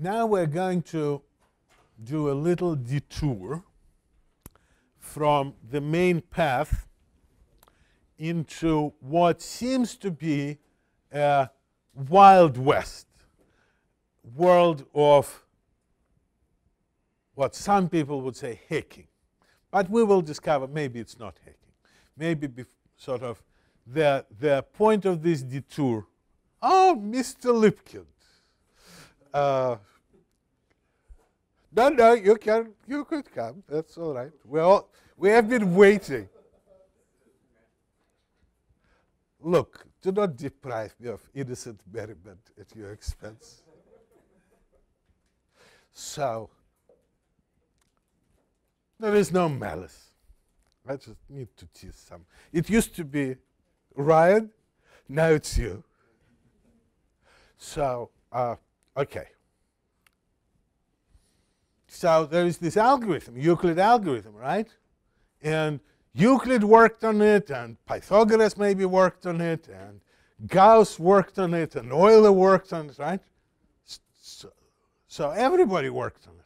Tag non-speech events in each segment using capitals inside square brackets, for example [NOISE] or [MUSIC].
Now we're going to do a little detour from the main path into what seems to be a Wild West world of what some people would say hacking. But we will discover maybe it's not hacking. Maybe sort of the, the point of this detour. Oh, Mr. Lipkin. Uh, no, no, you can, you could come. That's all right. We all, we have been waiting. Look, do not deprive me of innocent merriment at your expense. So, there is no malice. I just need to tease some. It used to be Ryan, now it's you. So, uh, okay. So there is this algorithm, Euclid algorithm, right? And Euclid worked on it, and Pythagoras maybe worked on it, and Gauss worked on it, and Euler worked on it, right? So, so everybody worked on it.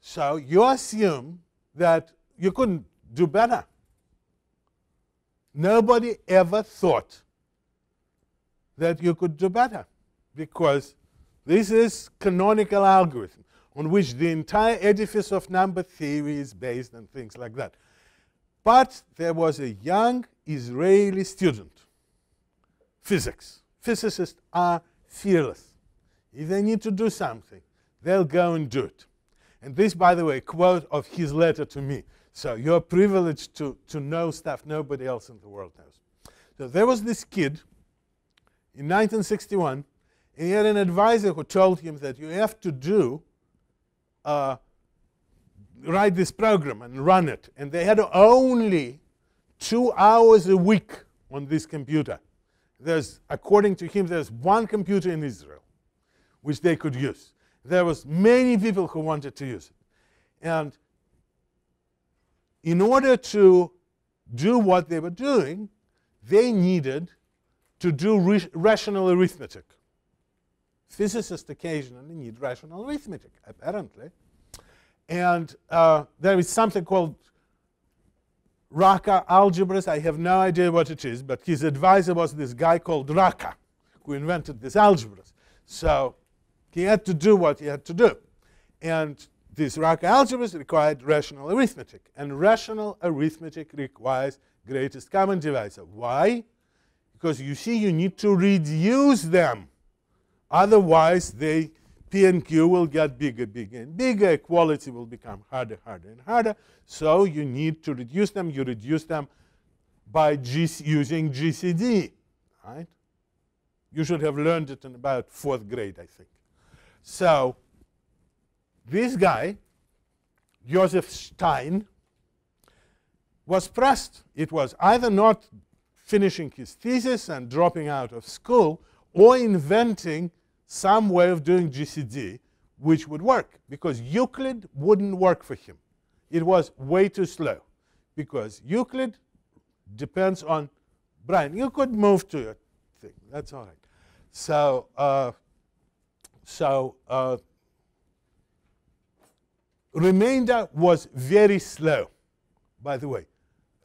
So you assume that you couldn't do better. Nobody ever thought that you could do better because this is canonical algorithm on which the entire edifice of number theory is based and things like that. But there was a young Israeli student, physics. Physicists are fearless. If they need to do something, they'll go and do it. And this, by the way, quote of his letter to me. So you're privileged to, to know stuff nobody else in the world knows. So there was this kid in 1961, and he had an advisor who told him that you have to do uh, write this program and run it. And they had only two hours a week on this computer. There's, according to him, there's one computer in Israel which they could use. There was many people who wanted to use it. And in order to do what they were doing, they needed to do rational arithmetic. Physicists occasionally need rational arithmetic, apparently. And uh, there is something called Racah algebras. I have no idea what it is, but his advisor was this guy called Racah, who invented these algebras. So he had to do what he had to do. And these Racah algebras required rational arithmetic. And rational arithmetic requires greatest common divisor. Why? Because you see, you need to reduce them. Otherwise, they P and Q will get bigger, bigger, and bigger. Equality will become harder, harder, and harder. So you need to reduce them. You reduce them by using GCD, right? You should have learned it in about fourth grade, I think. So this guy, Joseph Stein, was pressed. It was either not finishing his thesis and dropping out of school or inventing some way of doing GCD which would work because Euclid wouldn't work for him. It was way too slow because Euclid depends on Brian. You could move to your thing. That's all right. So, uh, so uh, remainder was very slow. By the way,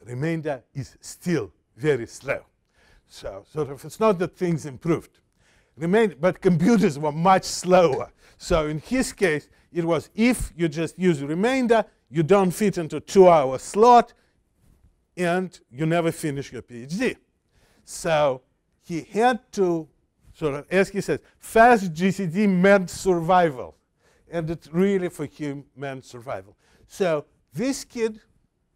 remainder is still very slow. So, sort of, it's not that things improved remained, but computers were much slower. So in his case, it was if you just use remainder, you don't fit into two-hour slot, and you never finish your PhD. So he had to sort of, as he says, fast GCD meant survival. And it really for him meant survival. So this kid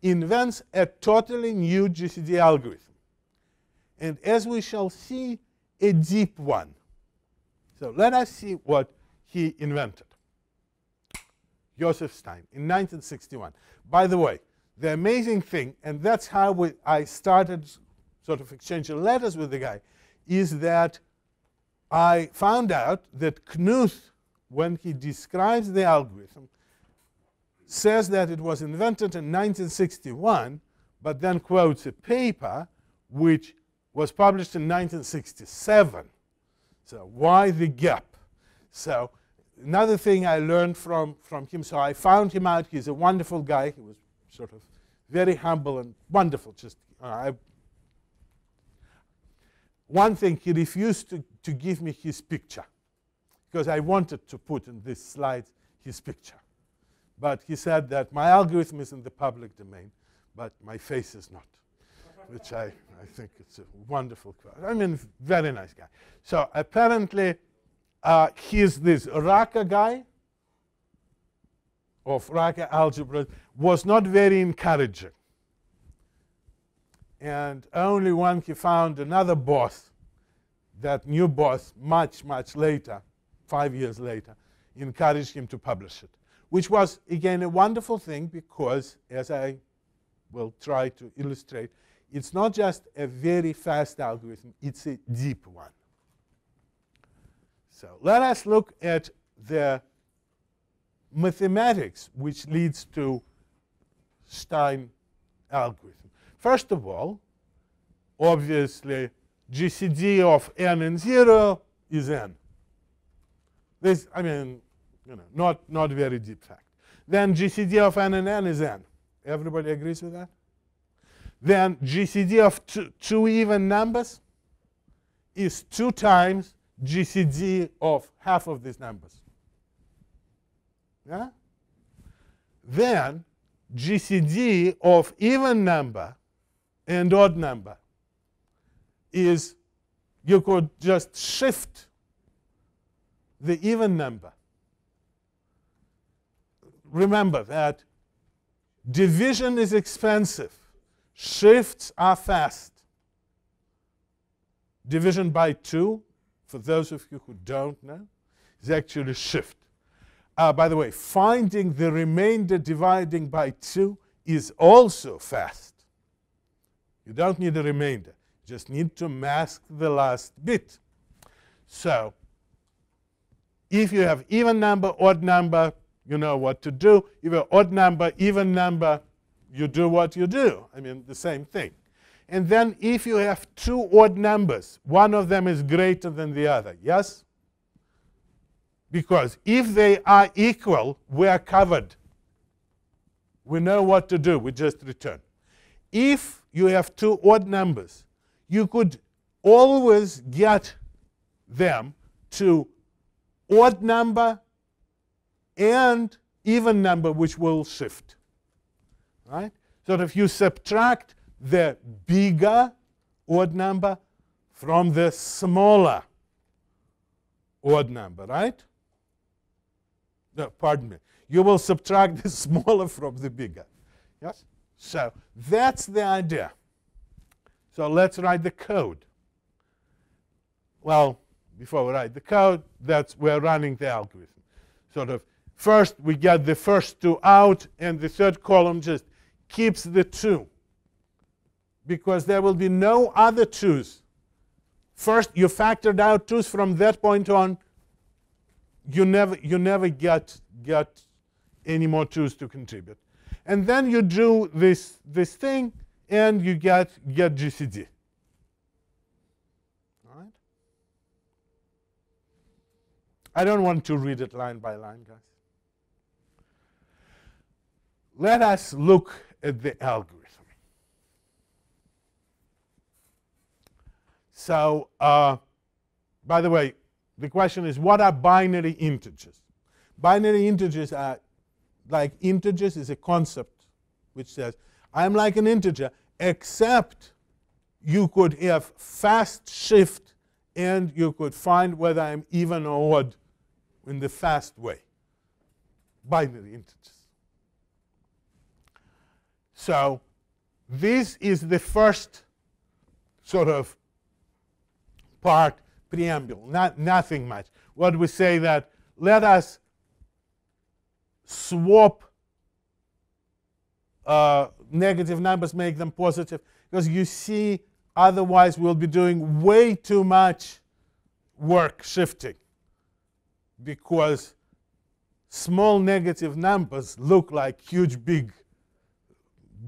invents a totally new GCD algorithm. And as we shall see, a deep one. So let us see what he invented. Joseph Stein in 1961. By the way, the amazing thing, and that's how we, I started sort of exchanging letters with the guy, is that I found out that Knuth, when he describes the algorithm, says that it was invented in 1961, but then quotes a paper which was published in 1967. So why the gap? So another thing I learned from, from him, so I found him out. He's a wonderful guy. He was sort of very humble and wonderful. Just uh, I, one thing, he refused to, to give me his picture because I wanted to put in this slide his picture. But he said that my algorithm is in the public domain, but my face is not, which I, I think it's a wonderful quote. I mean, very nice guy. So apparently, uh, he's this Racah guy of Racah algebra, was not very encouraging. And only when he found another boss, that new boss, much, much later, five years later, encouraged him to publish it, which was, again, a wonderful thing because, as I will try to illustrate, it's not just a very fast algorithm, it's a deep one. So let us look at the mathematics which leads to Stein algorithm. First of all, obviously, GCD of n and 0 is n. This, I mean, you know, not, not very deep fact. Then GCD of n and n is n. Everybody agrees with that? Then GCD of two, two even numbers is 2 times GCD of half of these numbers. Yeah? Then GCD of even number and odd number is you could just shift the even number. Remember that division is expensive, shifts are fast. Division by 2 for those of you who don't know, is actually shift. Uh, by the way, finding the remainder dividing by 2 is also fast. You don't need the remainder. You just need to mask the last bit. So if you have even number, odd number, you know what to do. If you have odd number, even number, you do what you do. I mean, the same thing. And then if you have two odd numbers, one of them is greater than the other. Yes? Because if they are equal, we are covered. We know what to do. We just return. If you have two odd numbers, you could always get them to odd number and even number, which will shift. Right? So if you subtract the bigger odd number from the smaller odd number, right? No, pardon me. You will subtract the [LAUGHS] smaller from the bigger. Yes? So that's the idea. So let's write the code. Well, before we write the code, that's we're running the algorithm. Sort of first we get the first two out, and the third column just keeps the two because there will be no other twos. First, you factored out twos from that point on. You never, you never get, get any more twos to contribute. And then you do this, this thing, and you get, get GCD. All right? I don't want to read it line by line, guys. Let us look the algorithm. So, uh, by the way, the question is what are binary integers? Binary integers are like integers is a concept which says I'm like an integer, except you could have fast shift and you could find whether I'm even or odd in the fast way. Binary integers. So this is the first sort of part preamble, not, nothing much. What we say that let us swap uh, negative numbers, make them positive, because you see, otherwise we'll be doing way too much work shifting because small negative numbers look like huge big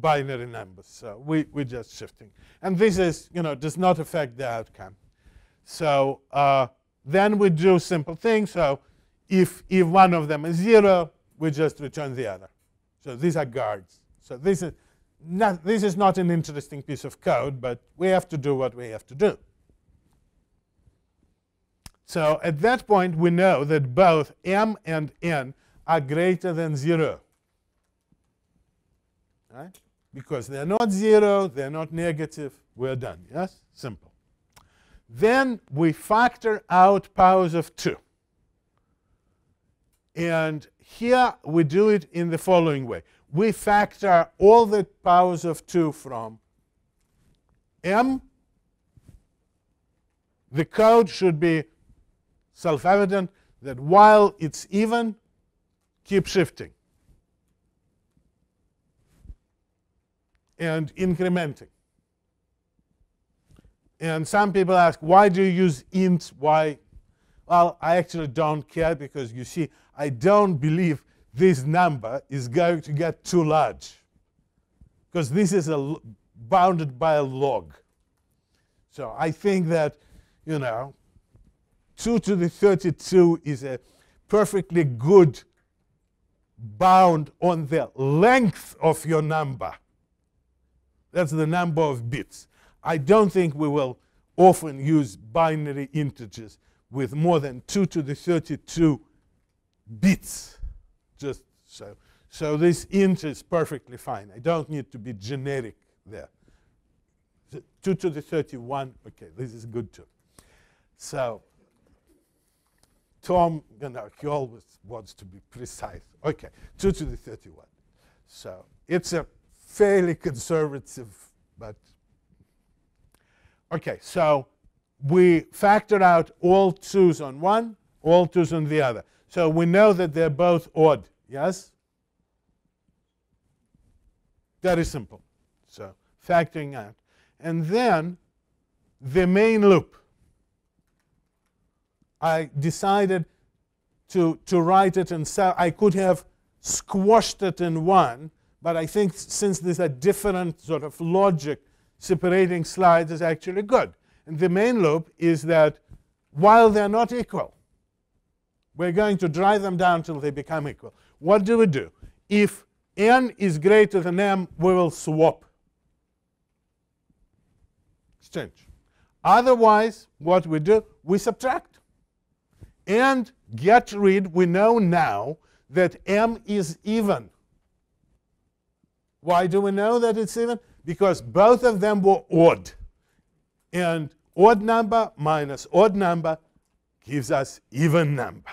binary numbers. So we, we're just shifting. And this is, you know, does not affect the outcome. So uh, then we do simple things. So if, if one of them is 0, we just return the other. So these are guards. So this is not, this is not an interesting piece of code, but we have to do what we have to do. So at that point, we know that both m and n are greater than 0. Right? Because they're not 0, they're not negative, we're done. Yes? Simple. Then we factor out powers of 2. And here we do it in the following way. We factor all the powers of 2 from m. The code should be self-evident that while it's even, keep shifting and incrementing. And some people ask, why do you use int? Why? Well, I actually don't care because you see, I don't believe this number is going to get too large because this is a bounded by a log. So I think that, you know, 2 to the 32 is a perfectly good bound on the length of your number. That's the number of bits. I don't think we will often use binary integers with more than 2 to the 32 bits. Just so. So this int is perfectly fine. I don't need to be generic there. 2 to the 31, okay, this is good too. So Tom, you know, he always wants to be precise. Okay, 2 to the 31. So it's a fairly conservative, but okay. So we factor out all twos on one, all twos on the other. So we know that they're both odd. Yes? Very simple. So factoring out. And then the main loop. I decided to, to write it in I could have squashed it in one, but I think since there's a different sort of logic, separating slides is actually good. And the main loop is that while they're not equal, we're going to drive them down till they become equal. What do we do? If n is greater than m, we will swap. Exchange. Otherwise, what we do, we subtract and get rid, we know now that m is even. Why do we know that it's even? Because both of them were odd. And odd number minus odd number gives us even number.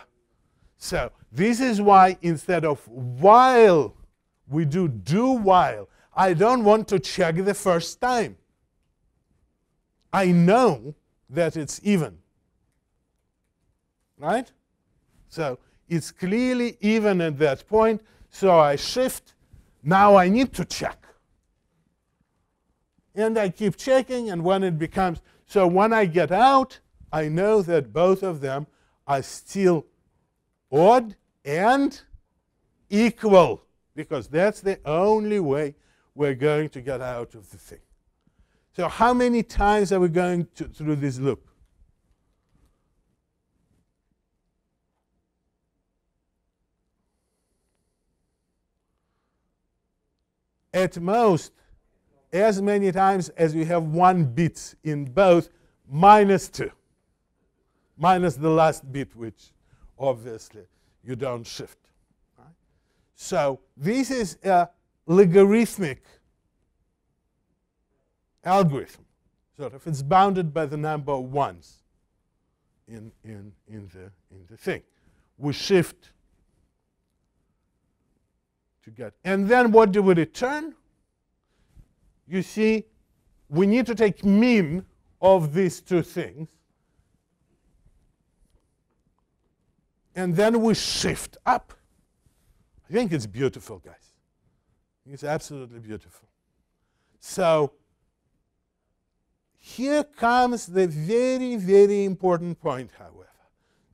So this is why instead of while, we do do while. I don't want to check the first time. I know that it's even right? So it's clearly even at that point. So I shift. Now I need to check. And I keep checking, and when it becomes so when I get out, I know that both of them are still odd and equal, because that's the only way we're going to get out of the thing. So, how many times are we going to, through this loop? At most as many times as you have one bit in both minus 2 minus the last bit which obviously you don't shift so this is a logarithmic algorithm. Sort of it's bounded by the number of ones in, in, in, the, in the thing. We shift to get. And then what do we return? You see, we need to take mean of these two things. And then we shift up. I think it's beautiful, guys. It's absolutely beautiful. So here comes the very, very important point, however.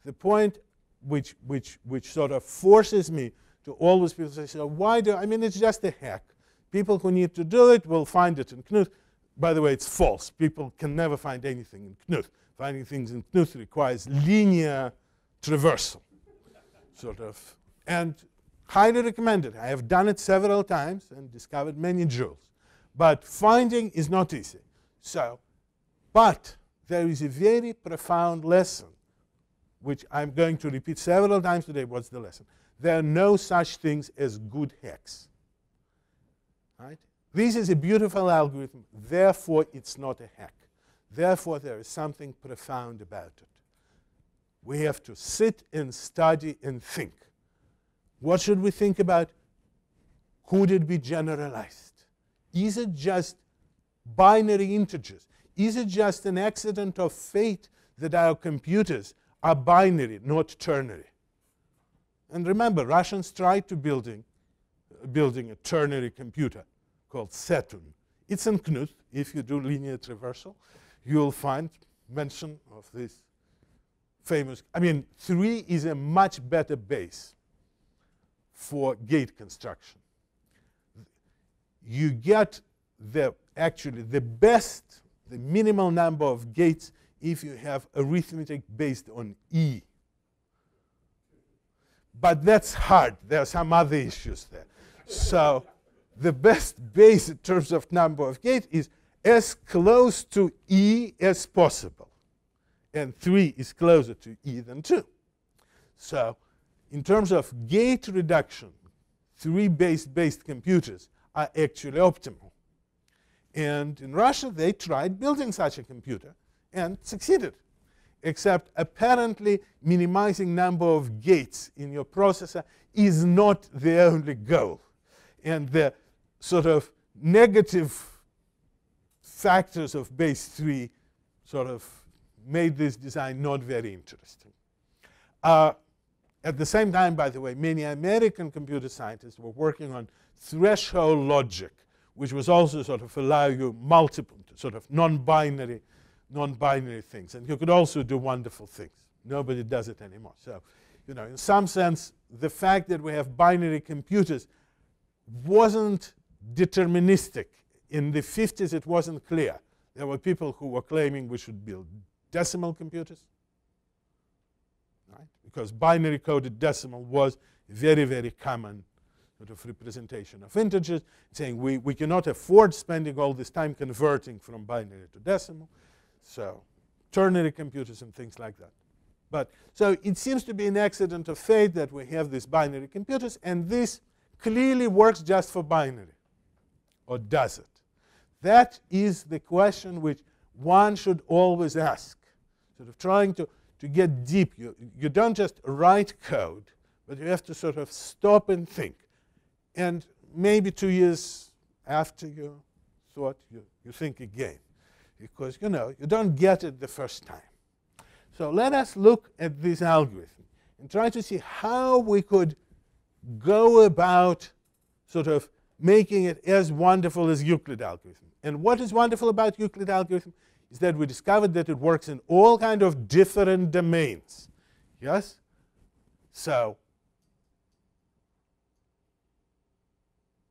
The point which, which, which sort of forces me to always people say, so why do, I mean, it's just a hack. People who need to do it will find it in Knuth. By the way, it's false. People can never find anything in Knuth. Finding things in Knuth requires linear traversal. sort of, and highly recommended. I have done it several times and discovered many jewels. But finding is not easy. So, but there is a very profound lesson, which I'm going to repeat several times today. What's the lesson? There are no such things as good hacks. Right? This is a beautiful algorithm, therefore it's not a hack. Therefore, there is something profound about it. We have to sit and study and think. What should we think about? Could it be generalized? Is it just binary integers? Is it just an accident of fate that our computers are binary, not ternary? And remember, Russians tried to building, building a ternary computer called Setun. It's in Knuth. If you do linear traversal, you'll find mention of this famous. I mean, 3 is a much better base for gate construction. You get the actually the best, the minimal number of gates if you have arithmetic based on E. But that's hard. There are some other issues there. So the best base in terms of number of gates is as close to E as possible. And 3 is closer to E than 2. So in terms of gate reduction, 3 base-based computers are actually optimal. And in Russia, they tried building such a computer and succeeded. Except apparently minimizing number of gates in your processor is not the only goal. And the sort of negative factors of base 3 sort of made this design not very interesting. Uh, at the same time, by the way, many American computer scientists were working on threshold logic, which was also sort of allow you multiple sort of non-binary, non-binary things. And you could also do wonderful things. Nobody does it anymore. So, you know, in some sense, the fact that we have binary computers wasn't deterministic. In the 50s, it wasn't clear. There were people who were claiming we should build decimal computers, right? Because binary coded decimal was very, very common sort of representation of integers, saying we, we cannot afford spending all this time converting from binary to decimal. So ternary computers and things like that. But so it seems to be an accident of fate that we have these binary computers, and this clearly works just for binary. Or does it? That is the question which one should always ask. Sort of trying to, to get deep. You, you don't just write code, but you have to sort of stop and think. And maybe two years after you thought, you, you think again. Because, you know, you don't get it the first time. So let us look at this algorithm and try to see how we could go about sort of making it as wonderful as Euclid algorithm. And what is wonderful about Euclid algorithm is that we discovered that it works in all kind of different domains. Yes? So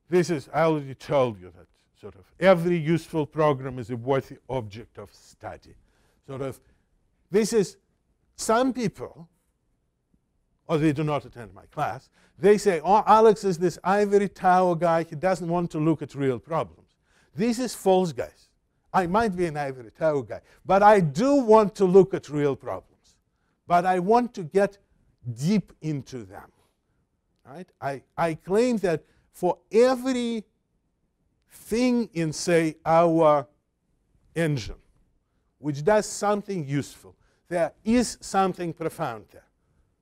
this is, I already told you that sort of every useful program is a worthy object of study. Sort of, this is, some people, or they do not attend my class, they say, oh, Alex is this ivory tower guy, he doesn't want to look at real problems. This is false, guys. I might be an ivory tower guy, but I do want to look at real problems. But I want to get deep into them. Right? I, I claim that for every thing in, say, our engine, which does something useful, there is something profound there.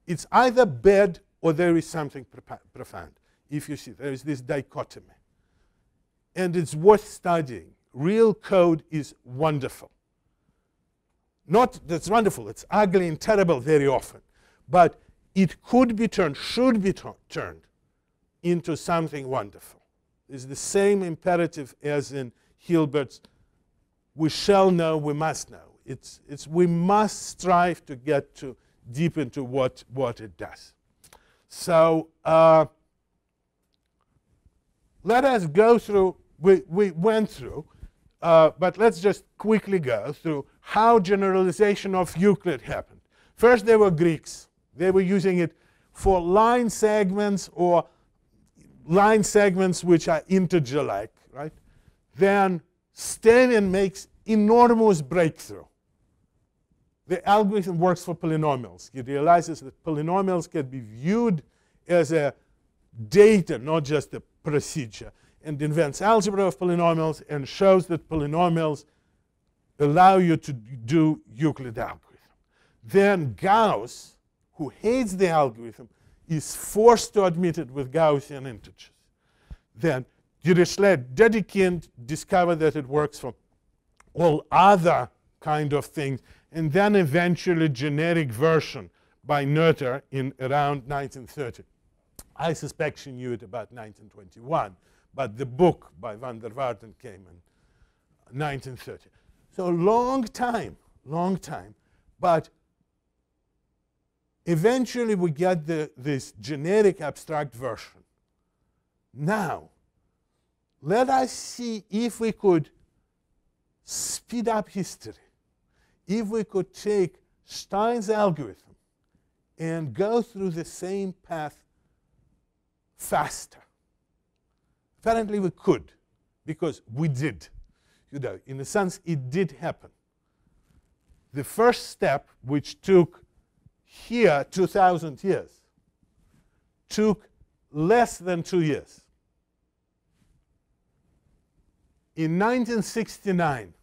It's either bad or there is something profound. If you see, there is this dichotomy. And it's worth studying. Real code is wonderful. Not that's wonderful, it's ugly and terrible very often. But it could be turned, should be turned into something wonderful. It's the same imperative as in Hilbert's we shall know, we must know. It's, it's we must strive to get to deep into what, what it does. So uh, let us go through, we, we went through, uh, but let's just quickly go through how generalization of Euclid happened. First, there were Greeks. They were using it for line segments or line segments which are integer-like, right? Then Stevin makes enormous breakthrough. The algorithm works for polynomials. He realizes that polynomials can be viewed as a data, not just a procedure, and invents algebra of polynomials and shows that polynomials allow you to do Euclid algorithm. Then Gauss, who hates the algorithm, is forced to admit it with Gaussian integers. Then Dirichlet, Dedekind discovered that it works for all other kind of things, and then eventually generic version by Noether in around 1930. I suspect she knew it about 1921, but the book by van der Waerden came in 1930. So long time, long time, but eventually we get the, this generic abstract version. Now, let us see if we could speed up history, if we could take Stein's algorithm and go through the same path faster. Apparently we could, because we did. You know, in a sense, it did happen. The first step, which took here 2,000 years, took less than two years. In 1969,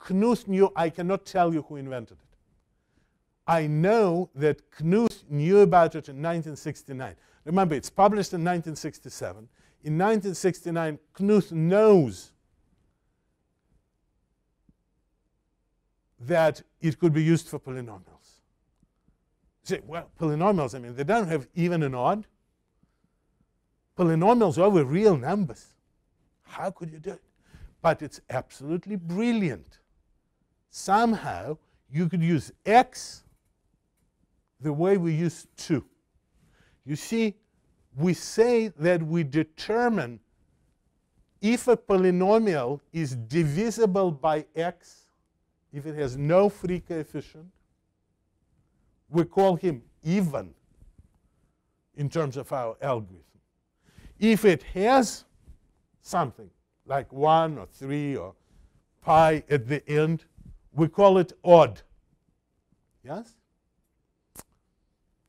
Knuth knew, I cannot tell you who invented it. I know that Knuth knew about it in 1969. Remember, it's published in 1967. In 1969, Knuth knows that it could be used for polynomials. You say, well, polynomials, I mean, they don't have even and odd. Polynomials over real numbers. How could you do it? But it's absolutely brilliant. Somehow, you could use x the way we use 2. You see, we say that we determine if a polynomial is divisible by x, if it has no free coefficient, we call him even in terms of our algorithm. If it has something like 1 or 3 or pi at the end, we call it odd. Yes?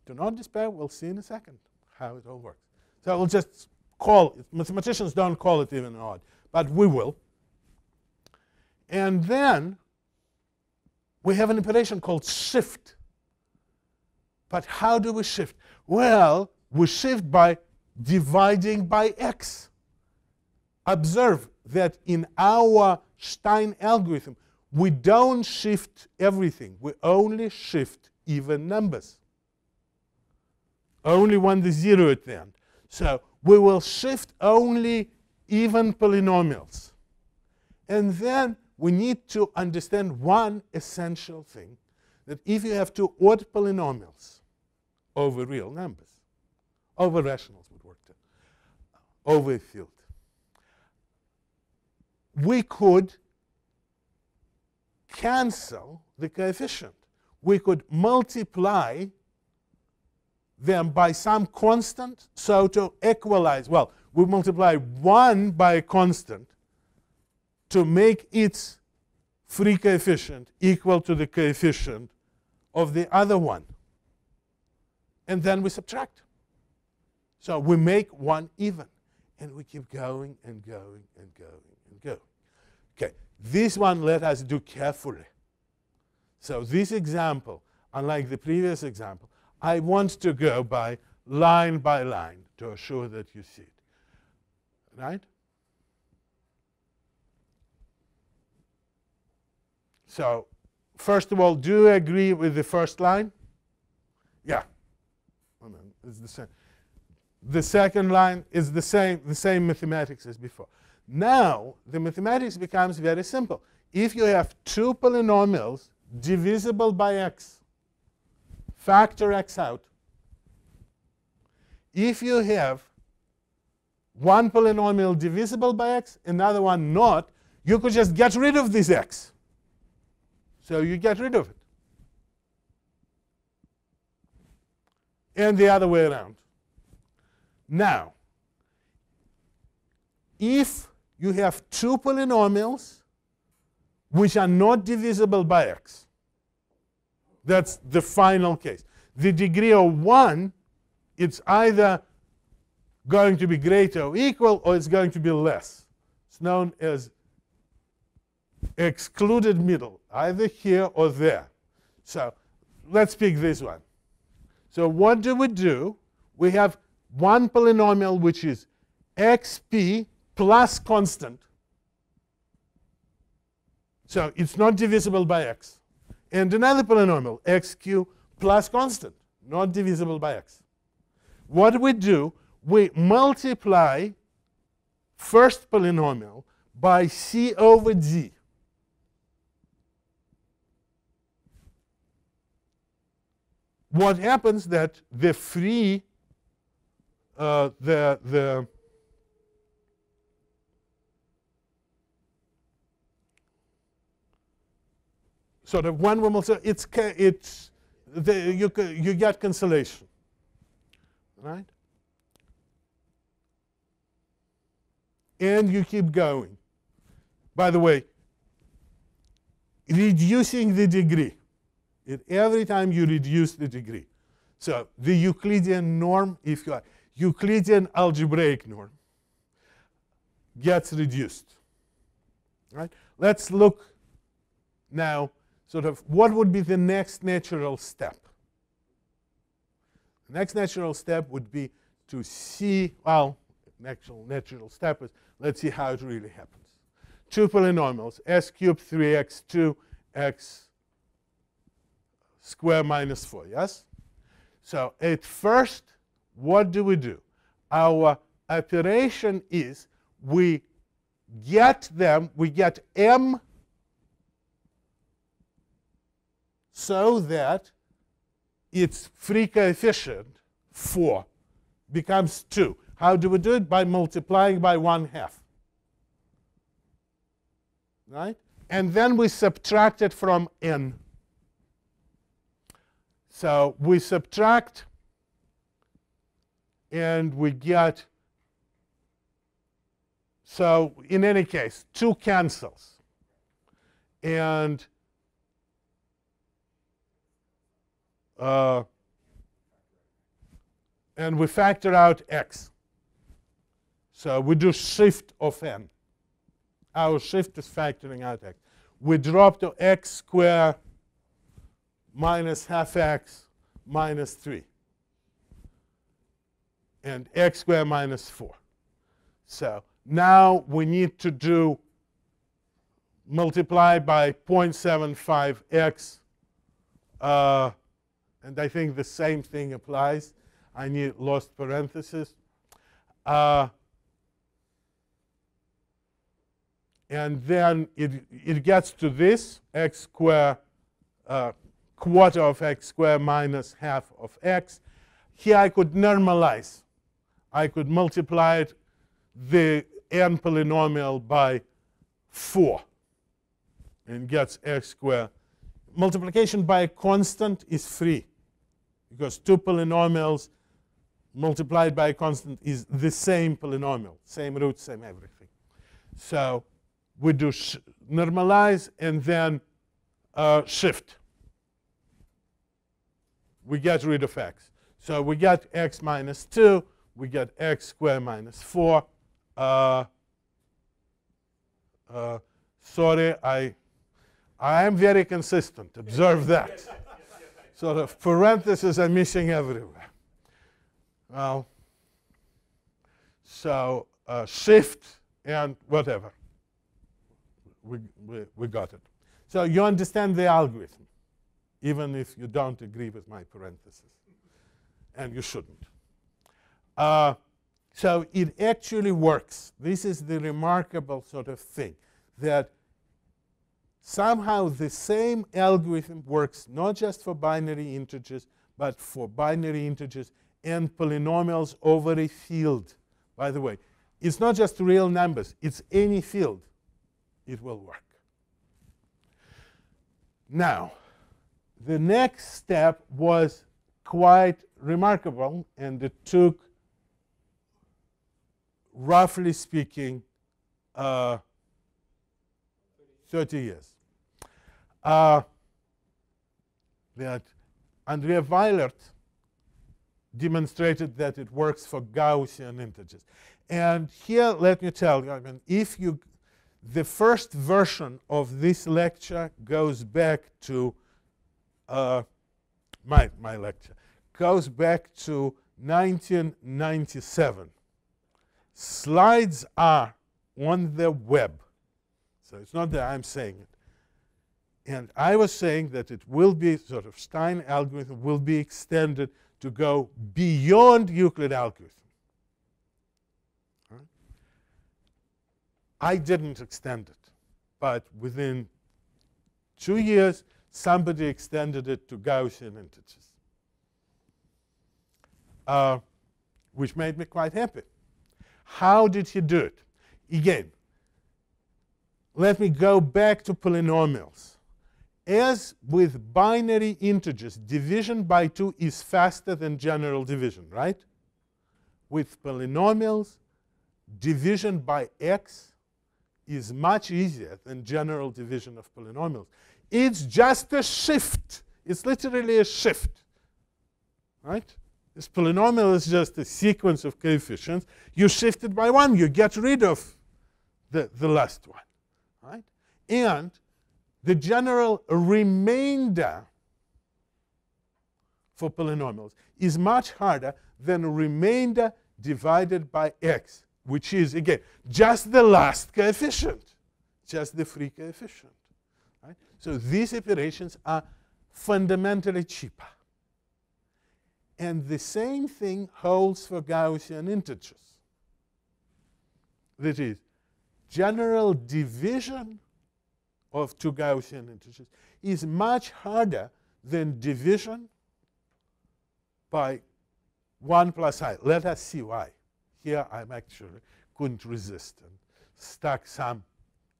Do not despair. We'll see in a second how it all works. So we'll just call it. Mathematicians don't call it even odd, but we will. And then we have an operation called shift. But how do we shift? Well, we shift by dividing by x. Observe that in our Stein algorithm, we don't shift everything. We only shift even numbers. Only when the zero at the end. So we will shift only even polynomials. And then we need to understand one essential thing, that if you have two odd polynomials over real numbers, over rationals would work too, over a field, we could cancel the coefficient. We could multiply them by some constant, so to equalize, well, we multiply 1 by a constant to make its free coefficient equal to the coefficient of the other one. And then we subtract. So we make 1 even. And we keep going and going and going and going. Okay, this one let us do carefully. So this example, unlike the previous example, I want to go by line by line to assure that you see it. Right? So, first of all, do you agree with the first line? Yeah. It's the same. The second line is the same, the same mathematics as before. Now, the mathematics becomes very simple. If you have two polynomials divisible by x, factor x out. If you have one polynomial divisible by x, another one not, you could just get rid of this x. So you get rid of it. and the other way around. Now, if you have two polynomials which are not divisible by x, that's the final case. The degree of 1, it's either going to be greater or equal, or it's going to be less. It's known as excluded middle, either here or there. So let's pick this one. So what do we do? We have one polynomial which is xp plus constant. So it's not divisible by x. And another polynomial, xq plus constant, not divisible by x. What do we do? We multiply first polynomial by c over d. What happens that the free, uh, the, the sort of one woman say it's it's the, you you get cancellation, right? And you keep going. By the way, reducing the degree. It, every time you reduce the degree. So the Euclidean norm, if you are Euclidean algebraic norm, gets reduced. Right? Let's look now sort of what would be the next natural step? The next natural step would be to see, well, natural, natural step is let's see how it really happens. Two polynomials, s cubed 3x2, x square minus 4, yes? So at first, what do we do? Our operation is we get them, we get m so that its free coefficient, 4, becomes 2. How do we do it? By multiplying by 1 half. Right? And then we subtract it from n. So we subtract and we get, so in any case, 2 cancels. And Uh, and we factor out x. So we do shift of n. Our shift is factoring out x. We drop to x squared minus half x minus 3. And x squared minus 4. So now we need to do multiply by 0.75x uh, and I think the same thing applies. I need lost parenthesis. Uh, and then it, it gets to this, x squared, uh, quarter of x squared minus half of x. Here I could normalize. I could multiply it, the n polynomial by 4 and gets x squared. Multiplication by a constant is free because two polynomials multiplied by a constant is the same polynomial, same root, same everything. So we do normalize and then uh, shift. We get rid of x. So we get x minus 2, we get x squared minus 4. Uh, uh, sorry, I, I am very consistent. Observe that sort of parentheses are missing everywhere. Well, so uh, shift and whatever. We, we, we got it. So you understand the algorithm, even if you don't agree with my parentheses. And you shouldn't. Uh, so it actually works. This is the remarkable sort of thing that somehow the same algorithm works not just for binary integers, but for binary integers and polynomials over a field. By the way, it's not just real numbers, it's any field. It will work. Now, the next step was quite remarkable, and it took, roughly speaking, uh, 30 years. Uh, that André Weilert demonstrated that it works for Gaussian integers. And here, let me tell you, I mean, if you, the first version of this lecture goes back to uh, my, my lecture, goes back to 1997. Slides are on the web. So it's not that I'm saying it. And I was saying that it will be sort of Stein algorithm will be extended to go beyond Euclid algorithm. Right? I didn't extend it, but within two years, somebody extended it to Gaussian integers, uh, which made me quite happy. How did he do it? Again, let me go back to polynomials. As with binary integers, division by 2 is faster than general division, right? With polynomials, division by x is much easier than general division of polynomials. It's just a shift. It's literally a shift, right? This polynomial is just a sequence of coefficients. You shift it by one, you get rid of the, the last one, right? And the general remainder for polynomials is much harder than remainder divided by x, which is, again, just the last coefficient, just the free coefficient. So these operations are fundamentally cheaper. And the same thing holds for Gaussian integers. That is, general division of two Gaussian integers is much harder than division by 1 plus i. Let us see why. Here I'm actually couldn't resist and stuck some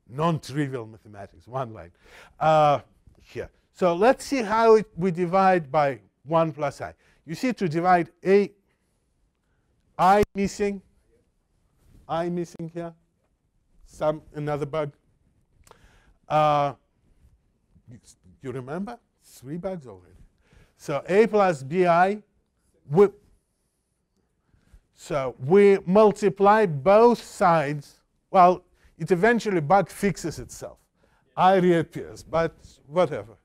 non-trivial mathematics, one line uh, here. So let's see how it, we divide by 1 plus i. You see to divide a i missing, i missing here, some another bug. Uh, you, remember? Three bugs already. So a plus bi, we, so we multiply both sides. Well, it eventually bug fixes itself. I reappears, but whatever.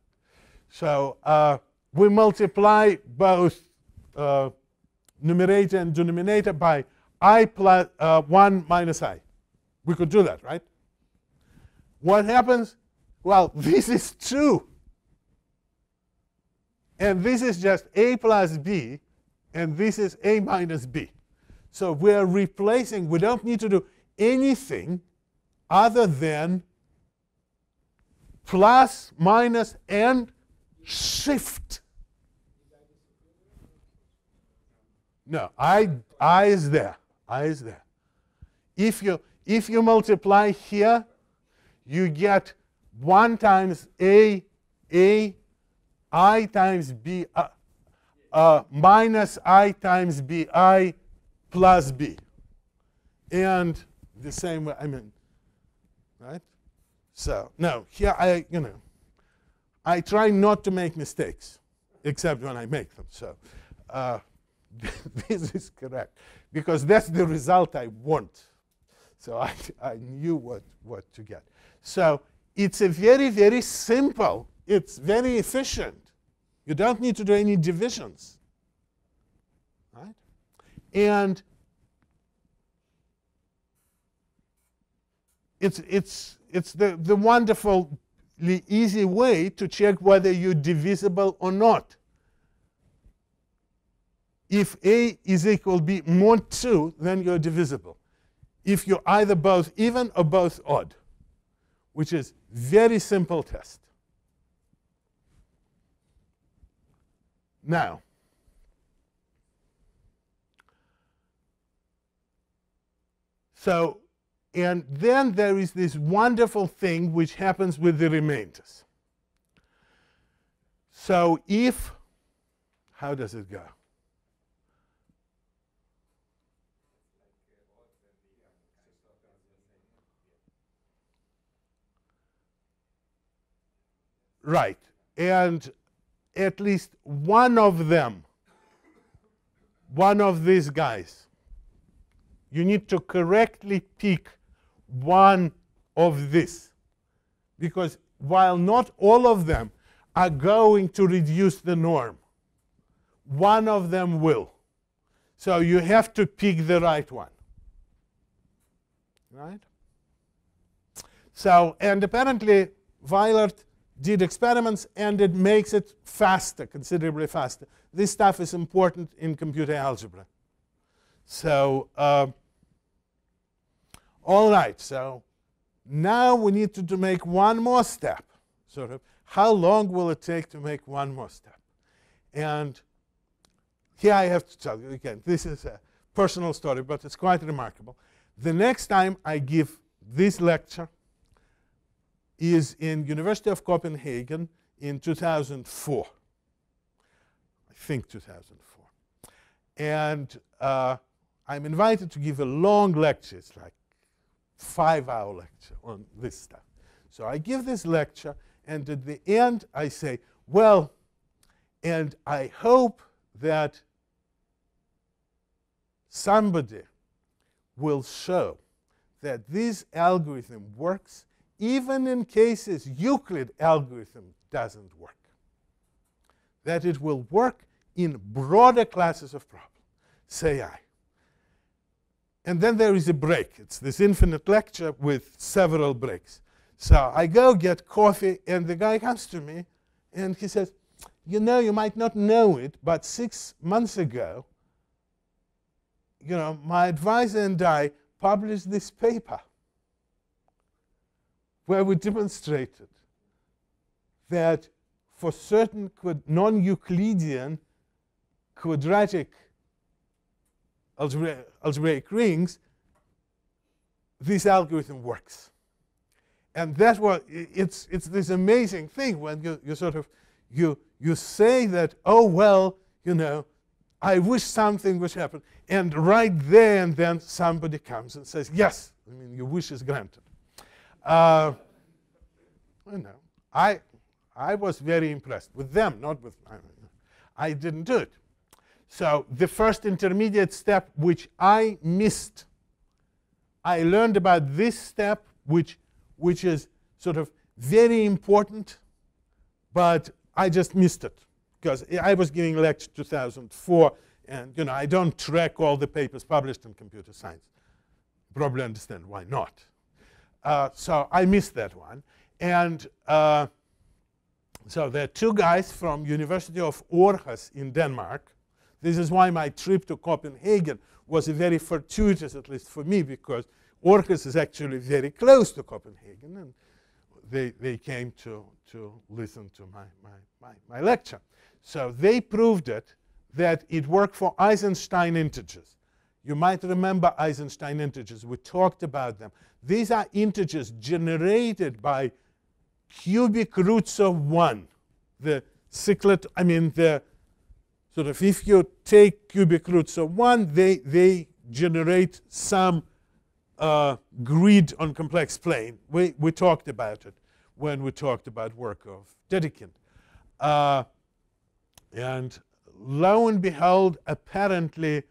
So uh, we multiply both uh, numerator and denominator by i plus uh, 1 minus i. We could do that, right? What happens? Well, [LAUGHS] this is true. And this is just a plus b, and this is a minus b. So we're replacing, we don't need to do anything other than plus, minus, and shift. No, I, I is there. I is there. If you, if you multiply here, you get 1 times A, A, I times B, uh, uh, minus I times B, I plus B. And the same way, I mean, right? So, no, here I, you know, I try not to make mistakes, except when I make them. So, uh, [LAUGHS] this is correct, because that's the result I want. So I, I knew what, what to get. So it's a very, very simple, it's very efficient. You don't need to do any divisions. Right? And it's, it's, it's the, the wonderfully easy way to check whether you're divisible or not. If A is equal to B mod 2, then you're divisible. If you're either both even or both odd which is very simple test. Now, so, and then there is this wonderful thing which happens with the remainders. So if, how does it go? Right. And at least one of them, one of these guys, you need to correctly pick one of this. Because while not all of them are going to reduce the norm, one of them will. So you have to pick the right one. Right? So, and apparently Weilert did experiments and it makes it faster, considerably faster. This stuff is important in computer algebra. So, uh, all right, so now we need to, to make one more step, sort of. How long will it take to make one more step? And here I have to tell you again, this is a personal story, but it's quite remarkable. The next time I give this lecture is in University of Copenhagen in 2004. I think 2004. And uh, I'm invited to give a long lecture. It's like five-hour lecture on this stuff. So I give this lecture, and at the end I say, well, and I hope that somebody will show that this algorithm works even in cases Euclid algorithm doesn't work. That it will work in broader classes of problems, say I. And then there is a break. It's this infinite lecture with several breaks. So I go get coffee, and the guy comes to me, and he says, You know, you might not know it, but six months ago, you know, my advisor and I published this paper where we demonstrated that for certain non-Euclidean quadratic algebraic rings, this algorithm works. And that's what it's, it's this amazing thing when you, you sort of you, you say that, oh, well, you know, I wish something would happen. And right there and then somebody comes and says, yes, I mean, your wish is granted. Uh, you know, I, I was very impressed with them, not with, I, I didn't do it. So the first intermediate step, which I missed, I learned about this step, which, which is sort of very important, but I just missed it because I was giving lecture 2004, and you know I don't track all the papers published in computer science. Probably understand why not. Uh, so I missed that one, and uh, so there are two guys from University of Aarhus in Denmark. This is why my trip to Copenhagen was very fortuitous, at least for me, because Aarhus is actually very close to Copenhagen, and they, they came to, to listen to my, my, my, my lecture. So they proved it that it worked for Eisenstein integers. You might remember Eisenstein integers. We talked about them. These are integers generated by cubic roots of 1. The cyclet, I mean, the sort of if you take cubic roots of 1, they, they generate some uh, grid on complex plane. We, we talked about it when we talked about work of Dedekind. Uh, and lo and behold, apparently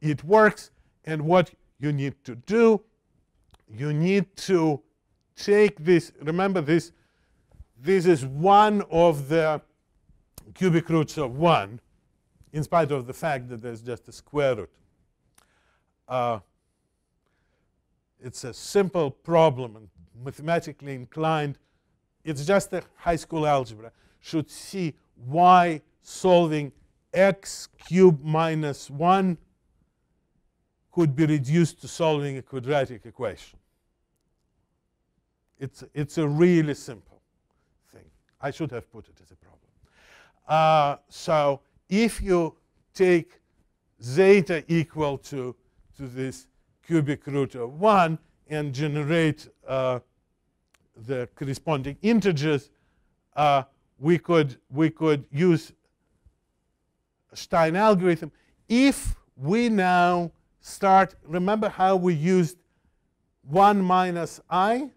it works. And what you need to do, you need to take this, remember this, this is one of the cubic roots of 1, in spite of the fact that there's just a square root. Uh, it's a simple problem and mathematically inclined. It's just a high school algebra. Should see why solving x cubed minus 1 could be reduced to solving a quadratic equation. It's, it's a really simple thing. I should have put it as a problem. Uh, so if you take zeta equal to, to this cubic root of 1 and generate uh, the corresponding integers, uh, we could, we could use Stein algorithm if we now start, remember how we used 1 minus i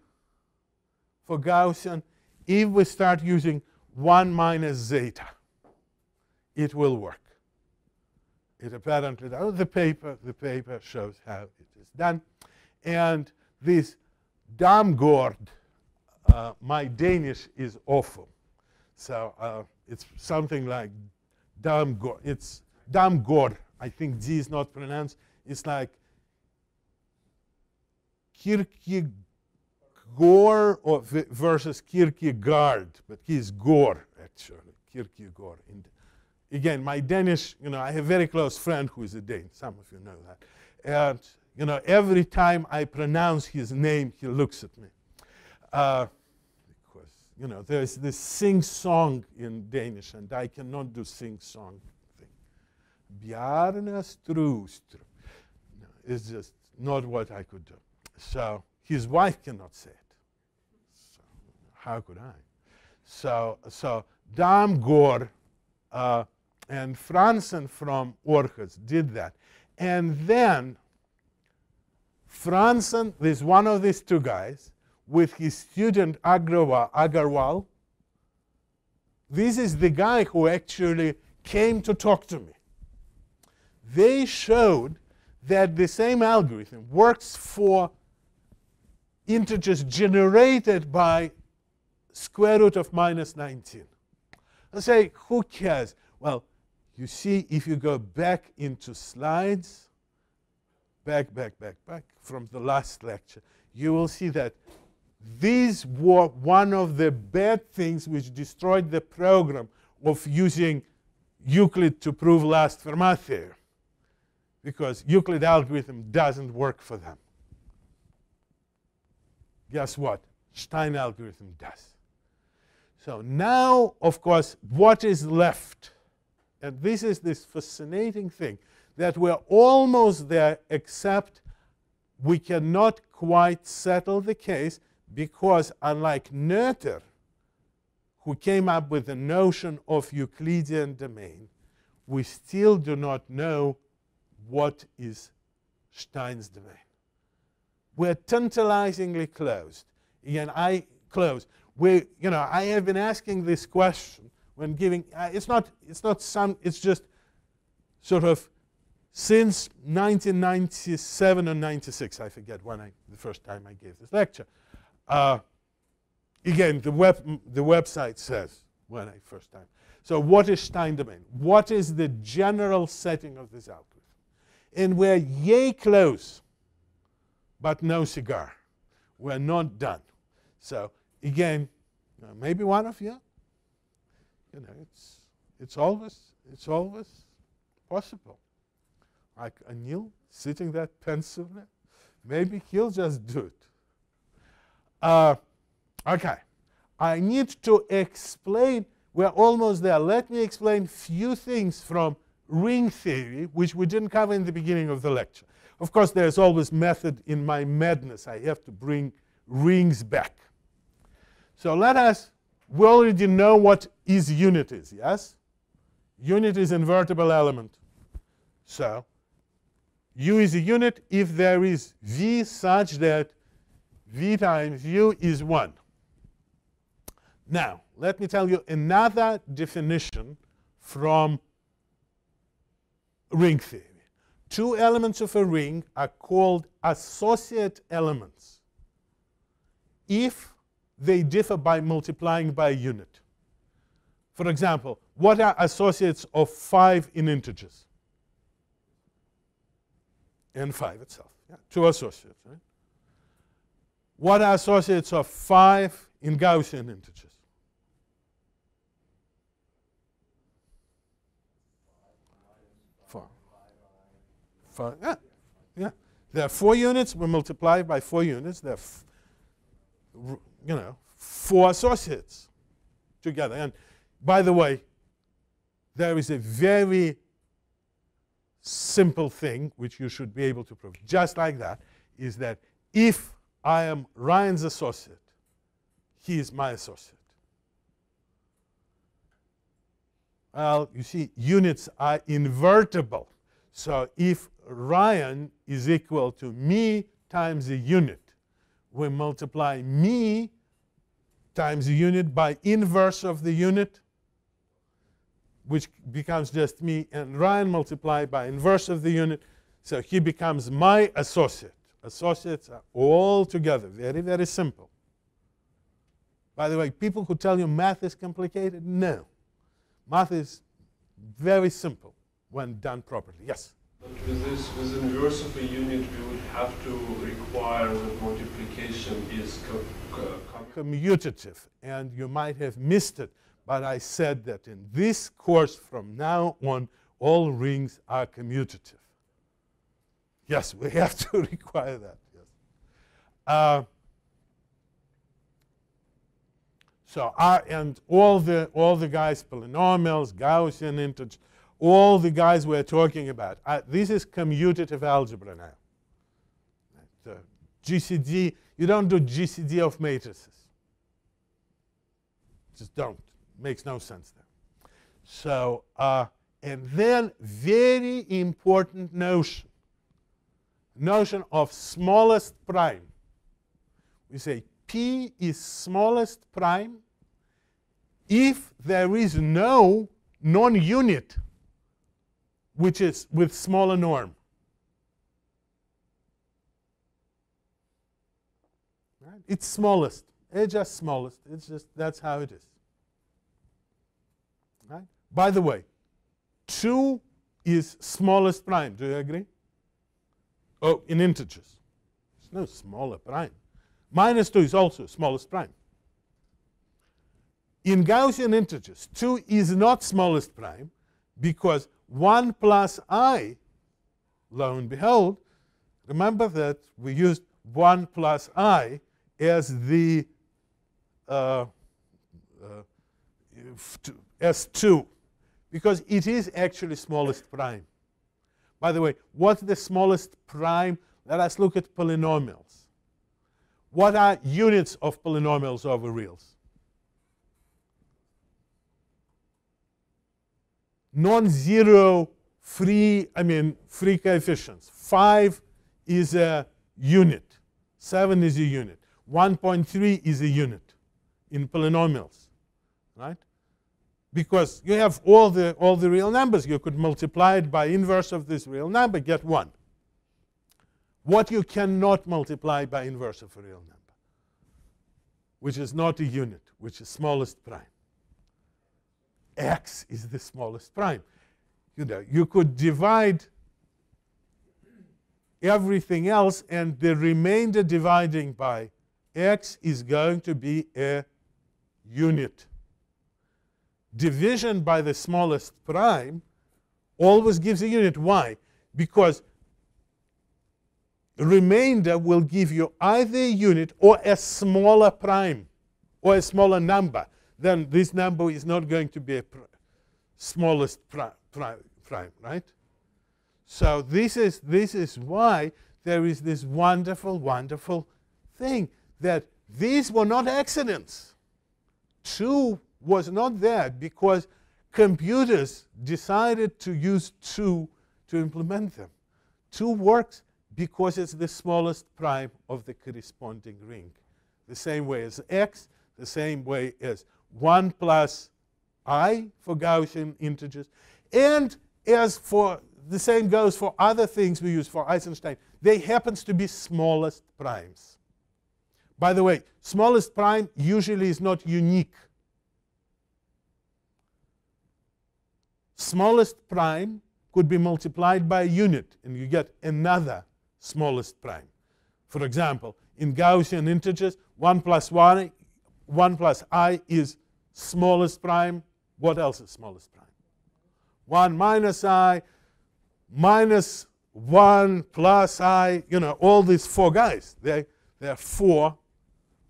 for Gaussian? if we start using 1 minus zeta, it will work. It apparently does. The paper, the paper shows how it is done. And this Damgaard, uh, my Danish is awful. So uh, it's something like Damgaard. It's Damgaard. I think D is not pronounced. It's like Kierkegaard or versus Kierkegaard, but he's Gore actually, Kierkegaard. Again, my Danish, you know, I have a very close friend who is a Dane. Some of you know that. And you know, every time I pronounce his name, he looks at me. Uh, because, you know, there's this sing-song in Danish, and I cannot do sing-song thing. Bjarne Strustr. No, it's just not what I could do. So his wife cannot say it. So how could I? So, so Damgaard uh, and Frandsen from Aarhus did that. And then Frandsen is one of these two guys with his student Agarwal. This is the guy who actually came to talk to me. They showed that the same algorithm works for integers generated by square root of minus 19. I say, who cares? Well, you see, if you go back into slides, back, back, back, back from the last lecture, you will see that these were one of the bad things which destroyed the program of using Euclid to prove last Fermat theorem because Euclid algorithm doesn't work for them. Guess what? Stein algorithm does. So now, of course, what is left? And this is this fascinating thing that we're almost there, except we cannot quite settle the case because, unlike Noether, who came up with the notion of Euclidean domain, we still do not know what is Stein's domain. We're tantalizingly closed. Again, I close. We, you know, I have been asking this question when giving. Uh, it's not. It's not some. It's just sort of since 1997 or 96, I forget when I, the first time I gave this lecture. Uh, again, the, web, the website says when I first time. So what is Stein domain? What is the general setting of this algorithm? And we're yay close, but no cigar. We're not done. So again, uh, maybe one of you, you know, it's, it's always, it's always possible like Anil sitting there pensively. Maybe he'll just do it. Uh, okay. I need to explain, we're almost there. Let me explain few things from ring theory, which we didn't cover in the beginning of the lecture. Of course, there's always method in my madness. I have to bring rings back. So let us, we already know what is unit is, yes? Unit is invertible element. So u is a unit if there is v such that v times u is 1. Now, let me tell you another definition from ring theory. Two elements of a ring are called associate elements if they differ by multiplying by a unit. For example, what are associates of 5 in integers? and 5 itself. Yeah? Two associates. Right? What are associates of 5 in Gaussian integers? Four. Five. Yeah. Yeah. There are four units. We multiply by four units. There you know, four associates together. And by the way, there is a very simple thing, which you should be able to prove, just like that, is that if I am Ryan's associate, he is my associate. Well, you see, units are invertible. So if Ryan is equal to me times a unit, we multiply me times the unit by inverse of the unit, which becomes just me, and Ryan multiplied by inverse of the unit. So he becomes my associate. Associates are all together, very, very simple. By the way, people who tell you math is complicated, no. Math is very simple when done properly. Yes? But with this, with inverse of a unit, we would have to require that multiplication is co commutative. And you might have missed it, but I said that in this course from now on, all rings are commutative. Yes, we [LAUGHS] have to [LAUGHS] require that. Yes. Uh, so R and all the all the guys, polynomials, Gaussian integers, all the guys we're talking about. Uh, this is commutative algebra now. The GCD, you don't do GCD of matrices. Just don't. Makes no sense there. So, uh, and then very important notion, notion of smallest prime. We say P is smallest prime if there is no non-unit which is with smaller norm. Right? It's smallest. It's just smallest. It's just that's how it is. Right? By the way, 2 is smallest prime. Do you agree? Oh, in integers. There's no smaller prime. Minus 2 is also smallest prime. In Gaussian integers, 2 is not smallest prime because 1 plus i, lo and behold, remember that we used 1 plus i as the uh, uh, S2 because it is actually smallest prime. By the way, what's the smallest prime? Let us look at polynomials. What are units of polynomials over reals? Non-zero free, I mean, free coefficients. 5 is a unit. 7 is a unit. 1.3 is a unit in polynomials, right? Because you have all the, all the real numbers. You could multiply it by inverse of this real number, get 1. What you cannot multiply by inverse of a real number, which is not a unit, which is smallest prime x is the smallest prime. You know, you could divide everything else, and the remainder dividing by x is going to be a unit. Division by the smallest prime always gives a unit. Why? Because the remainder will give you either a unit or a smaller prime or a smaller number then this number is not going to be a pr smallest prime, prime, right? So this is, this is why there is this wonderful, wonderful thing that these were not accidents. Two was not there because computers decided to use two to implement them. Two works because it's the smallest prime of the corresponding ring. The same way as x, the same way as 1 plus i for Gaussian integers. And as for the same goes for other things we use for Eisenstein, they happens to be smallest primes. By the way, smallest prime usually is not unique. Smallest prime could be multiplied by a unit, and you get another smallest prime. For example, in Gaussian integers, 1 plus 1, 1 plus i is smallest prime. What else is smallest prime? 1 minus i, minus 1 plus i, you know, all these four guys. They, they're four,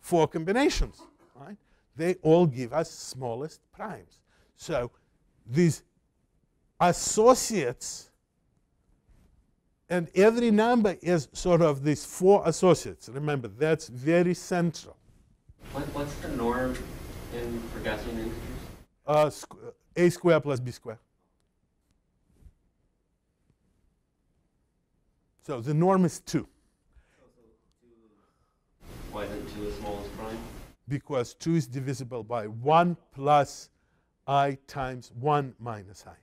four combinations, right? They all give us smallest primes. So these associates, and every number is sort of these four associates. Remember, that's very central. What, what's the norm in for Gaussian integers? Uh, a square plus b square. So the norm is 2. Why isn't 2 the smallest prime? because 2 is divisible by 1 plus i times 1 minus i.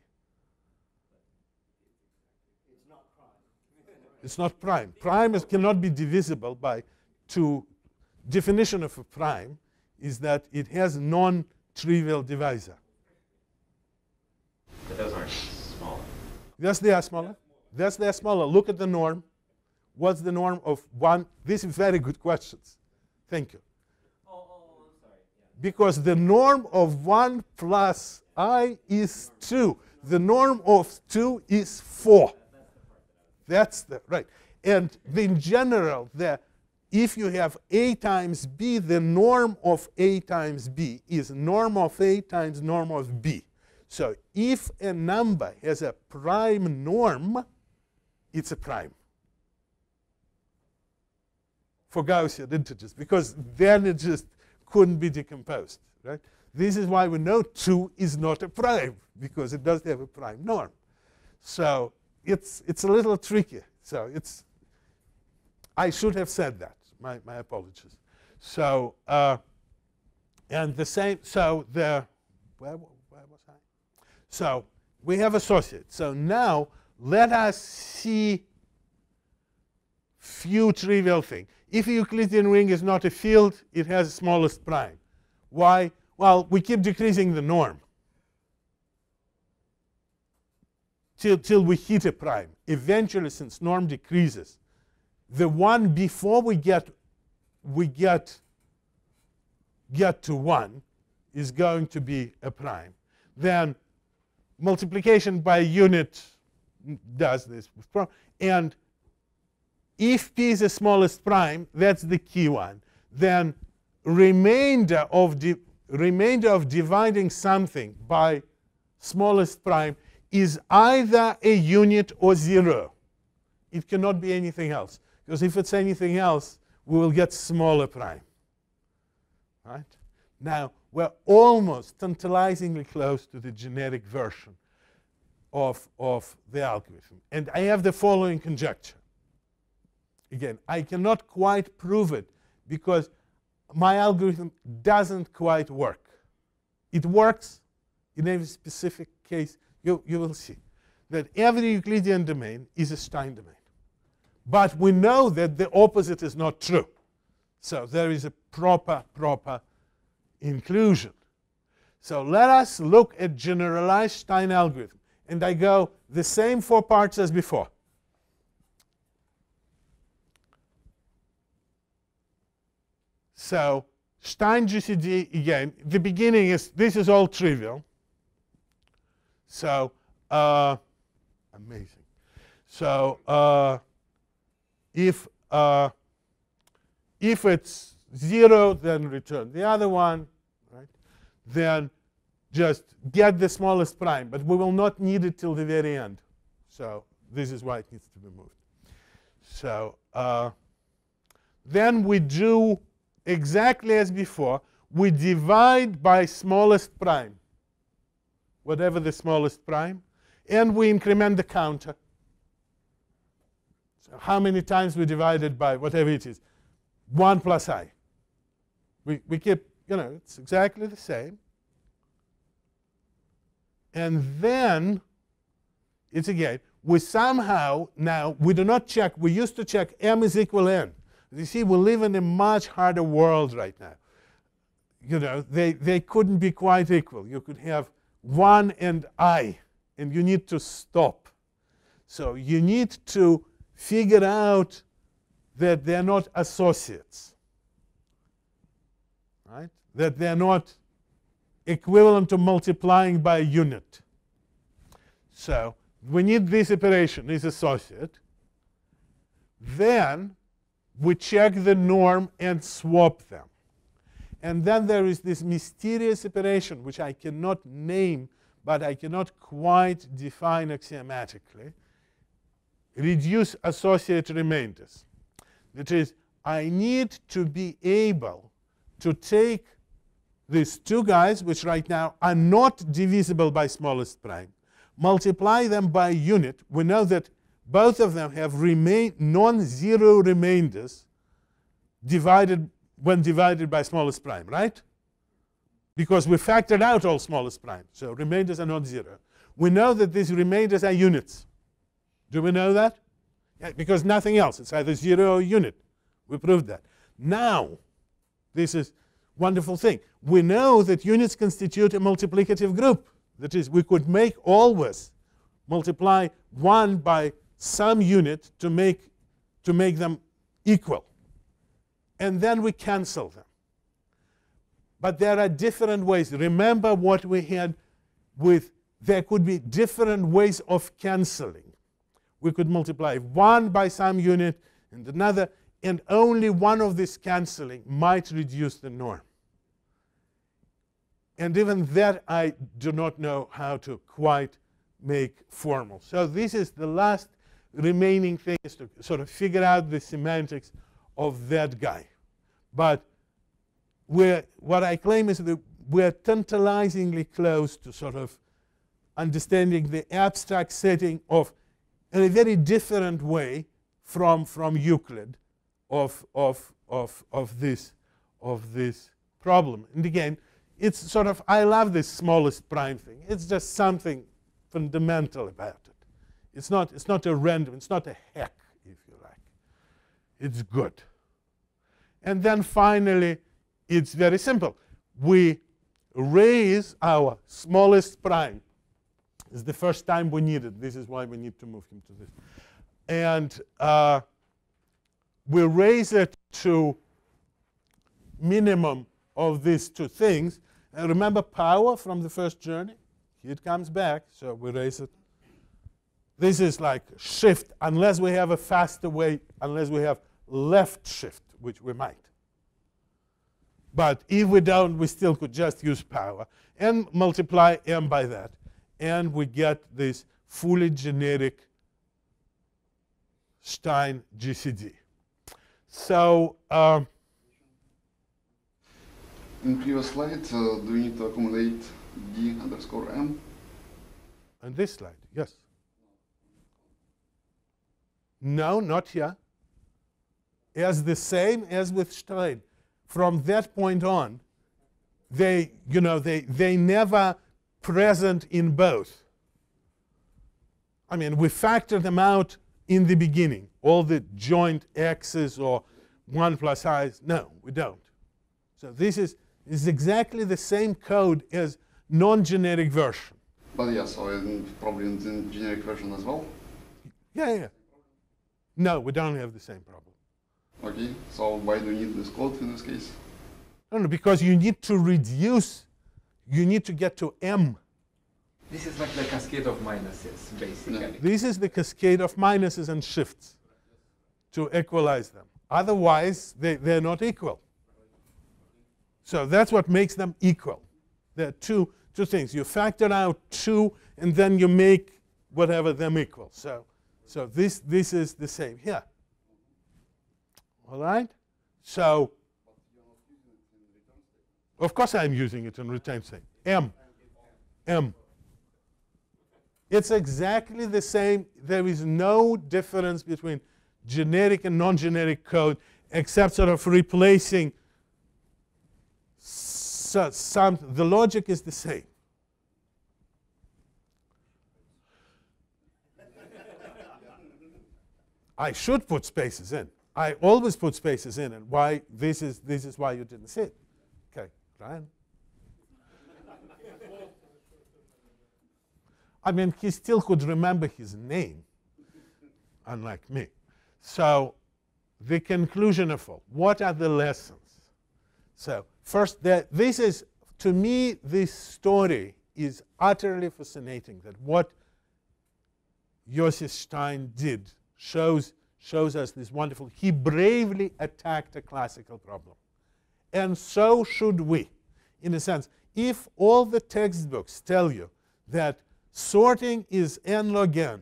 It's not prime. Prime is, cannot be divisible by 2. Definition of a prime is that it has non-trivial divisor. But those aren't smaller. Yes, they are smaller. Yes, they are smaller. Look at the norm. What's the norm of 1? These are very good questions. Thank you. Oh, oh, I'm sorry. Because the norm of 1 plus i is 2. The norm of 2 is 4. That's the right. And in general, the if you have a times b, the norm of a times b is norm of a times norm of b. So if a number has a prime norm, it's a prime for Gaussian integers because then it just couldn't be decomposed, right? This is why we know 2 is not a prime because it doesn't have a prime norm. So it's, it's a little tricky. So it's, I should have said that. My, my apologies. So, uh, and the same, so the, where, where was I? So we have associates. So now let us see few trivial thing. If a Euclidean ring is not a field, it has smallest prime. Why? Well, we keep decreasing the norm till, till we hit a prime. Eventually, since norm decreases, the one before we get we get get to 1 is going to be a prime. Then multiplication by unit does this. And if p is the smallest prime, that's the key one. Then remainder of remainder of dividing something by smallest prime is either a unit or zero. It cannot be anything else. Because if it's anything else, we will get smaller prime. Right? Now, we're almost tantalizingly close to the generic version of, of the algorithm. And I have the following conjecture. Again, I cannot quite prove it because my algorithm doesn't quite work. It works in every specific case. You, you will see that every Euclidean domain is a Stein domain. But we know that the opposite is not true. So there is a proper, proper inclusion. So let us look at generalized Stein algorithm. And I go the same four parts as before. So Stein GCD, again, the beginning is, this is all trivial. So, uh, amazing. So, uh, if, uh, if it's 0, then return the other one, right? Then just get the smallest prime. But we will not need it till the very end. So this is why it needs to be moved. So uh, then we do exactly as before. We divide by smallest prime, whatever the smallest prime, and we increment the counter how many times we divided by whatever it is. 1 plus i. We, we keep, you know, it's exactly the same. And then, it's again, we somehow now, we do not check, we used to check m is equal n. You see, we live in a much harder world right now. You know, they, they couldn't be quite equal. You could have 1 and i, and you need to stop. So you need to figure out that they're not associates, right? That they're not equivalent to multiplying by a unit. So we need this operation, this associate. Then we check the norm and swap them. And then there is this mysterious operation, which I cannot name, but I cannot quite define axiomatically reduce associate remainders. That is, I need to be able to take these two guys, which right now are not divisible by smallest prime, multiply them by unit. We know that both of them have remain non-zero remainders divided when divided by smallest prime, right? Because we factored out all smallest prime, so remainders are not zero. We know that these remainders are units. Do we know that? Yeah, because nothing else. It's either zero or unit. We proved that. Now, this is wonderful thing. We know that units constitute a multiplicative group. That is, we could make always multiply 1 by some unit to make, to make them equal. And then we cancel them. But there are different ways. Remember what we had with, there could be different ways of canceling. We could multiply 1 by some unit and another, and only one of these canceling might reduce the norm. And even that I do not know how to quite make formal. So this is the last remaining thing is to sort of figure out the semantics of that guy. But we're, what I claim is that we're tantalizingly close to sort of understanding the abstract setting of in a very different way from, from Euclid of, of, of, of, this, of this problem. And again, it's sort of, I love this smallest prime thing. It's just something fundamental about it. It's not, it's not a random, it's not a heck, if you like. It's good. And then finally, it's very simple. We raise our smallest prime. It's the first time we need it. This is why we need to move him to this. And uh, we raise it to minimum of these two things. And remember power from the first journey? It comes back, so we raise it. This is like shift, unless we have a faster way, unless we have left shift, which we might. But if we don't, we still could just use power and multiply m by that. And we get this fully generic Stein GCD. So um, in previous slide, uh, do we need to accommodate d underscore m? On this slide, yes. No, not here. As the same as with Stein. From that point on, they, you know, they, they never present in both. I mean, we factor them out in the beginning, all the joint x's or 1 plus i's. No, we don't. So this is, is exactly the same code as non-generic version. But yeah, so in, probably in the generic version as well? Yeah, yeah. No, we don't have the same problem. Okay, so why do you need this code in this case? No, no, because you need to reduce, you need to get to m. This is like the cascade of minuses, basically. Yeah. This is the cascade of minuses and shifts to equalize them. Otherwise, they, they're not equal. So that's what makes them equal. There are two, two things. You factor out two, and then you make whatever them equal. So, so this, this is the same here. All right? So, of course I'm using it in return state. M. M. It's exactly the same. There is no difference between generic and non-generic code except sort of replacing so, some, the logic is the same. [LAUGHS] I should put spaces in. I always put spaces in, and why this is this is why you didn't see it. Ryan. I mean, he still could remember his name, unlike me. So, the conclusion of all, what are the lessons? So, first, that this is, to me, this story is utterly fascinating. That what Josef Stein did shows, shows us this wonderful, he bravely attacked a classical problem. And so should we. In a sense, if all the textbooks tell you that sorting is n log n,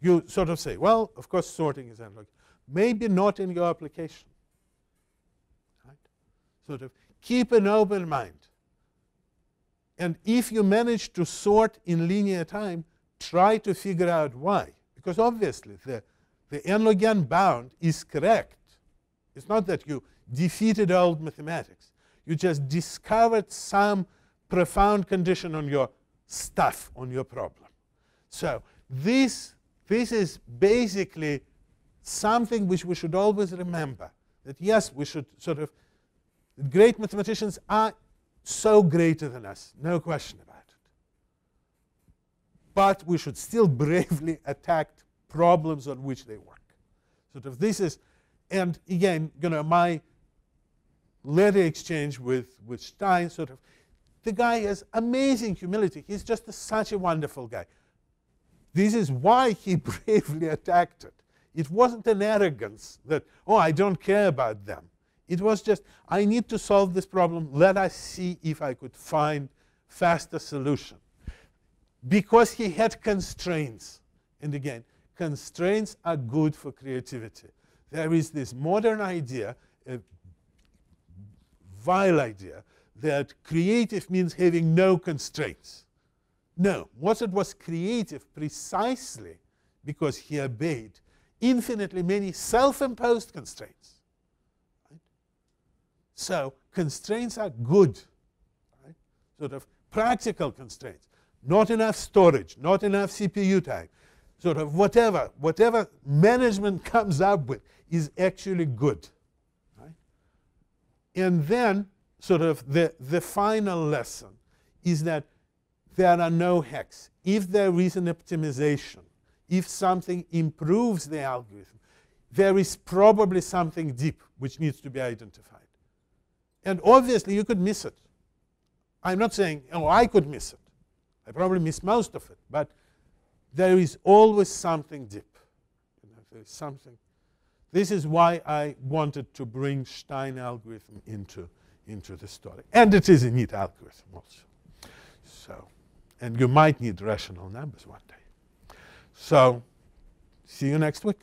you sort of say, well, of course sorting is n log n. Maybe not in your application. Right? Sort of keep an open mind. And if you manage to sort in linear time, try to figure out why. Because obviously the, the n log n bound is correct. It's not that you defeated old mathematics. You just discovered some profound condition on your stuff, on your problem. So this, this is basically something which we should always remember. That yes, we should sort of, great mathematicians are so greater than us, no question about it. But we should still [LAUGHS] bravely attack problems on which they work. Sort of this is, and again, you know, my letter exchange with, with Stein sort of, the guy has amazing humility. He's just a, such a wonderful guy. This is why he [LAUGHS] bravely attacked it. It wasn't an arrogance that, oh, I don't care about them. It was just, I need to solve this problem. Let us see if I could find faster solution. Because he had constraints. And again, constraints are good for creativity. There is this modern idea, a vile idea, that creative means having no constraints. No, Mozart was creative precisely because he obeyed infinitely many self-imposed constraints. Right? So constraints are good, right? sort of practical constraints. Not enough storage, not enough CPU time, sort of whatever, whatever management comes up with is actually good. And then sort of the, the final lesson is that there are no hacks. If there is an optimization, if something improves the algorithm, there is probably something deep which needs to be identified. And obviously, you could miss it. I'm not saying, oh, I could miss it. I probably miss most of it, but there is always something deep. There is something. This is why I wanted to bring Stein algorithm into into the story. And it is a neat algorithm also. So, and you might need rational numbers one day. So, see you next week.